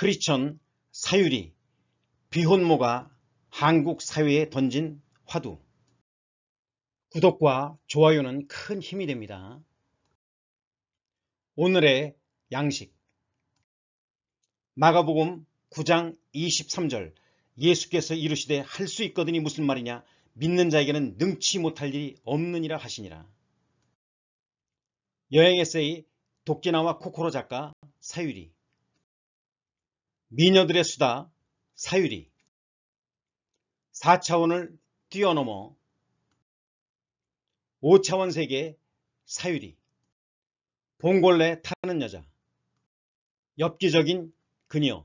크리천, 사유리, 비혼모가 한국 사회에 던진 화두. 구독과 좋아요는 큰 힘이 됩니다. 오늘의 양식. 마가복음 9장 23절. 예수께서 이르시되 할 수 있거든이 무슨 말이냐? 믿는 자에게는 능치 못할 일이 없느니라 하시니라. 여행 에세이 도끼나와 코코로 작가 사유리 미녀들의 수다 사유리. 4차원을 뛰어넘어 5차원 세계 사유리. 봉골레 타는 여자. 엽기적인 그녀.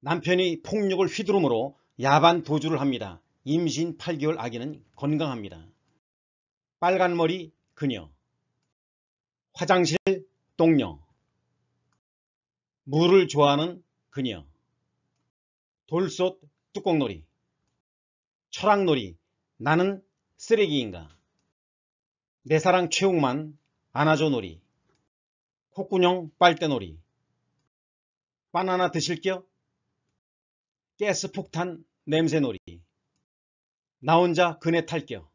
남편이 폭력을 휘두르므로 야반 도주를 합니다. 임신 8개월 아기는 건강합니다. 빨간머리 그녀. 화장실 똥녀 물을 좋아하는 그녀. 돌솥 뚜껑놀이. 철학놀이. 나는 쓰레기인가? 내 사랑 최욱만 안아줘 놀이. 콧구녕 빨대놀이. 바나나 드실겨? 가스 폭탄 냄새놀이. 나 혼자 그네 탈겨.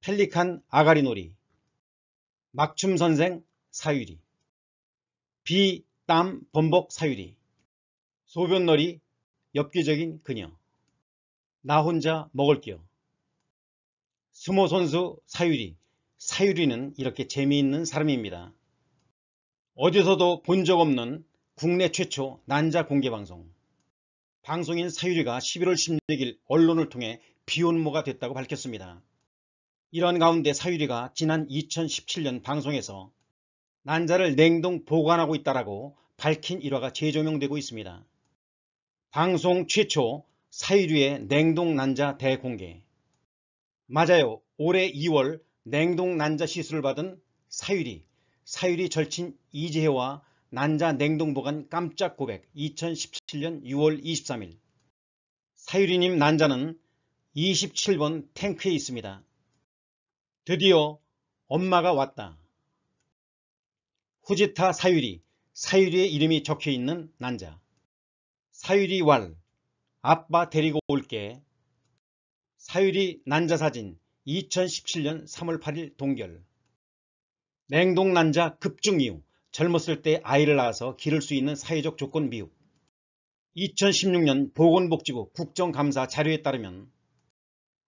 펠리칸 아가리놀이. 막춤 선생 사유리. 비, 땀, 범벅 사유리 소변놀이 엽기적인 그녀 나 혼자 먹을게요. 스모 선수 사유리 사유리는 이렇게 재미있는 사람입니다. 어디서도 본 적 없는 국내 최초 난자 공개 방송 방송인 사유리가 11월 16일 언론을 통해 비혼모가 됐다고 밝혔습니다. 이런 가운데 사유리가 지난 2017년 방송에서 난자를 냉동 보관하고 있다라고 밝힌 일화가 재조명되고 있습니다. 방송 최초 사유리의 냉동 난자 대공개 맞아요. 올해 2월 냉동 난자 시술을 받은 사유리, 사유리 절친 이재혜와 난자 냉동 보관 깜짝 고백 2017년 6월 23일 사유리님 난자는 27번 탱크에 있습니다. 드디어 엄마가 왔다. 후지타 사유리, 사유리의 이름이 적혀 있는 난자. 사유리 왈, 아빠 데리고 올게. 사유리 난자 사진 2017년 3월 8일 동결. 냉동 난자 급증 이후 젊었을 때 아이를 낳아서 기를 수 있는 사회적 조건 미흡. 2016년 보건복지부 국정감사 자료에 따르면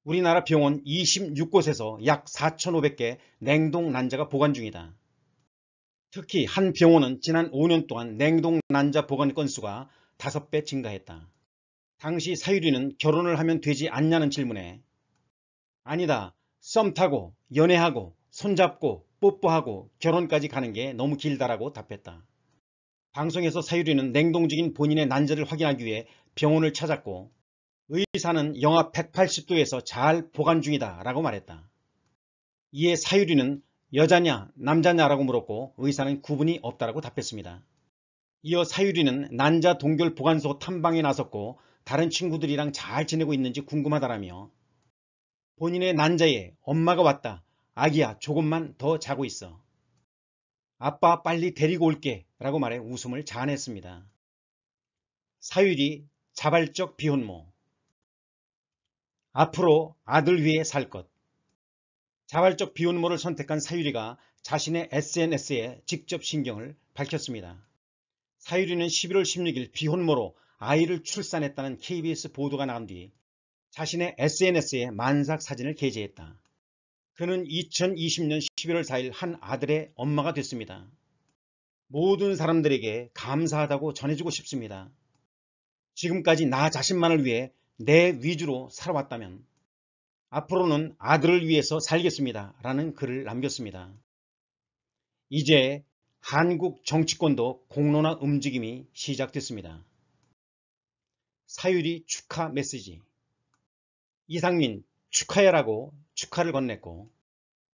우리나라 병원 26곳에서 약 4,500개 냉동 난자가 보관 중이다. 특히 한 병원은 지난 5년 동안 냉동 난자 보관 건수가 5배 증가했다. 당시 사유리는 결혼을 하면 되지 않냐는 질문에 아니다. 썸 타고 연애하고 손잡고 뽀뽀하고 결혼까지 가는 게 너무 길다라고 답했다. 방송에서 사유리는 냉동적인 본인의 난자를 확인하기 위해 병원을 찾았고 의사는 영하 180도에서 잘 보관 중이다 라고 말했다. 이에 사유리는 여자냐 남자냐라고 물었고 의사는 구분이 없다라고 답했습니다. 이어 사유리는 난자 동결 보관소 탐방에 나섰고 다른 친구들이랑 잘 지내고 있는지 궁금하다라며 본인의 난자에 엄마가 왔다. 아기야 조금만 더 자고 있어. 아빠 빨리 데리고 올게 라고 말해 웃음을 자아냈습니다. 사유리 자발적 비혼모 앞으로 아들 위해 살 것. 자발적 비혼모를 선택한 사유리가 자신의 SNS에 직접 신경을 밝혔습니다. 사유리는 11월 16일 비혼모로 아이를 출산했다는 KBS 보도가 나간 뒤 자신의 SNS에 만삭 사진을 게재했다. 그는 2020년 11월 4일 한 아들의 엄마가 됐습니다. 모든 사람들에게 감사하다고 전해주고 싶습니다. 지금까지 나 자신만을 위해 내 위주로 살아왔다면 앞으로는 아들을 위해서 살겠습니다. 라는 글을 남겼습니다. 이제 한국 정치권도 공론화 움직임이 시작됐습니다. 사유리 축하 메시지 이상민 축하해라고 축하를 건넸고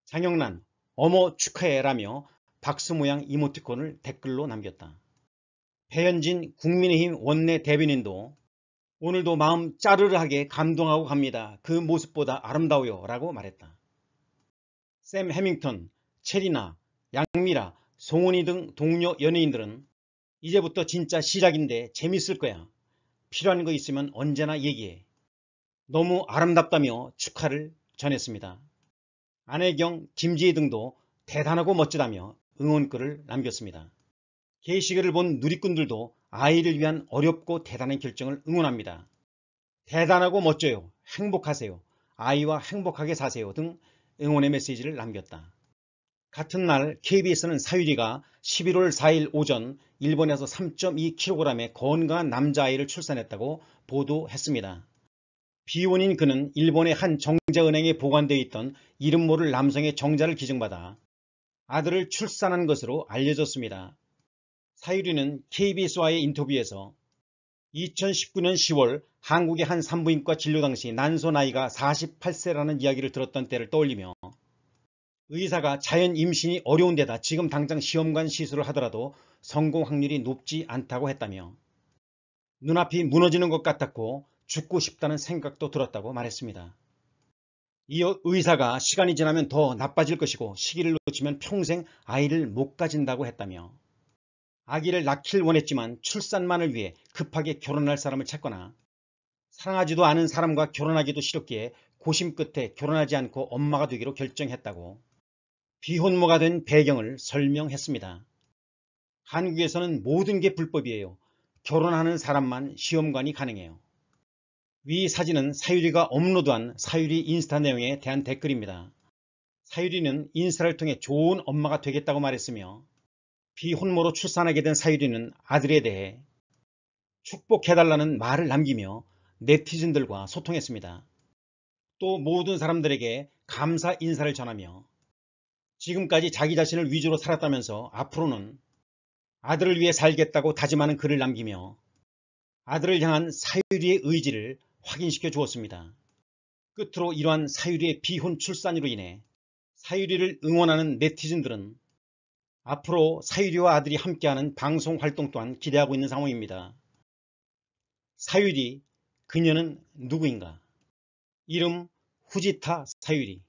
장영란 어머 축하해라며 박수 모양 이모티콘을 댓글로 남겼다. 배현진 국민의힘 원내 대변인도 오늘도 마음 짜르르하게 감동하고 갑니다. 그 모습보다 아름다워요 라고 말했다. 샘 해밍턴, 체리나, 양미라, 송은이 등 동료 연예인들은 이제부터 진짜 시작인데 재밌을 거야. 필요한 거 있으면 언제나 얘기해. 너무 아름답다며 축하를 전했습니다. 안혜경, 김지혜 등도 대단하고 멋지다며 응원글을 남겼습니다. 게시글을 본 누리꾼들도 아이를 위한 어렵고 대단한 결정을 응원합니다. 대단하고 멋져요. 행복하세요. 아이와 행복하게 사세요 등 응원의 메시지를 남겼다. 같은 날 KBS는 사유리가 11월 4일 오전 일본에서 3.2kg의 건강한 남자아이를 출산했다고 보도했습니다. 비혼인 그는 일본의 한 정자은행에 보관되어 있던 이름 모를 남성의 정자를 기증받아 아들을 출산한 것으로 알려졌습니다. 사유리는 KBS와의 인터뷰에서 2019년 10월 한국의 한 산부인과 진료 당시 난소 나이가 48세라는 이야기를 들었던 때를 떠올리며 의사가 자연 임신이 어려운 데다 지금 당장 시험관 시술을 하더라도 성공 확률이 높지 않다고 했다며 눈앞이 무너지는 것 같았고 죽고 싶다는 생각도 들었다고 말했습니다. 이어 의사가 시간이 지나면 더 나빠질 것이고 시기를 놓치면 평생 아이를 못 가진다고 했다며 아기를 낳길 원했지만 출산만을 위해 급하게 결혼할 사람을 찾거나 사랑하지도 않은 사람과 결혼하기도 싫었기에 고심 끝에 결혼하지 않고 엄마가 되기로 결정했다고 비혼모가 된 배경을 설명했습니다. 한국에서는 모든 게 불법이에요. 결혼하는 사람만 시험관이 가능해요. 위 사진은 사유리가 업로드한 사유리 인스타 내용에 대한 댓글입니다. 사유리는 인스타를 통해 좋은 엄마가 되겠다고 말했으며 비혼모로 출산하게 된 사유리는 아들에 대해 축복해달라는 말을 남기며 네티즌들과 소통했습니다. 또 모든 사람들에게 감사 인사를 전하며 지금까지 자기 자신을 위주로 살았다면서 앞으로는 아들을 위해 살겠다고 다짐하는 글을 남기며 아들을 향한 사유리의 의지를 확인시켜 주었습니다. 끝으로 이러한 사유리의 비혼 출산으로 인해 사유리를 응원하는 네티즌들은 앞으로 사유리와 아들이 함께하는 방송 활동 또한 기대하고 있는 상황입니다. 사유리, 그녀는 누구인가? 이름 후지타 사유리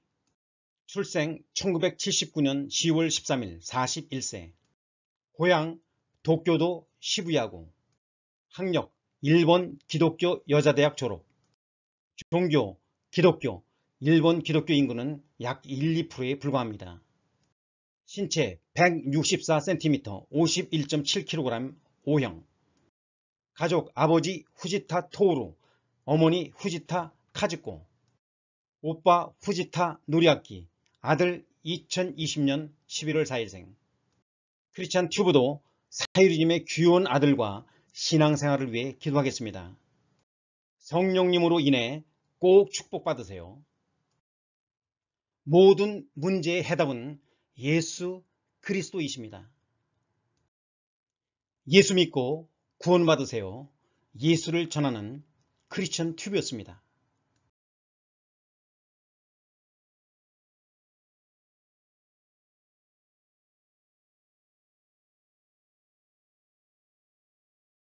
출생 1979년 10월 13일 41세 고향 도쿄도 시부야구 학력 일본 기독교 여자대학 졸업 종교 기독교 일본 기독교 인구는 약 1, 2%에 불과합니다. 신체 164cm 51.7kg O형. 가족 아버지 후지타 토우루. 어머니 후지타 카즈코. 오빠 후지타 노리아키 아들 2020년 11월 4일생. 크리스찬 튜브도 사유리님의 귀여운 아들과 신앙생활을 위해 기도하겠습니다. 성령님으로 인해 꼭 축복받으세요. 모든 문제의 해답은 예수 그리스도이십니다. 예수 믿고 구원 받으세요. 예수를 전하는 크리스천 튜브였습니다.